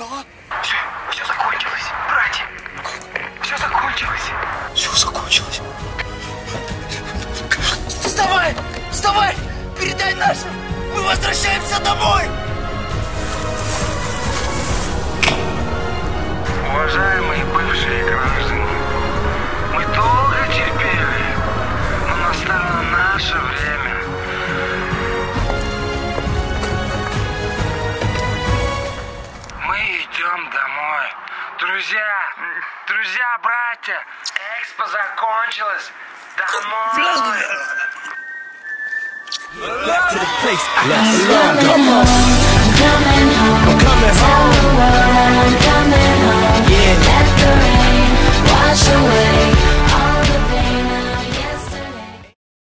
Что? Все, все закончилось, братья. Все закончилось. Все закончилось. Вставай! Вставай! Передай нашим! Мы возвращаемся домой! Уважаемые бывшие граждане, мы долго терпели, но настало наше время. Друзья, друзья, братья, экспо закончилась. Домой. Back to the place. Let's go.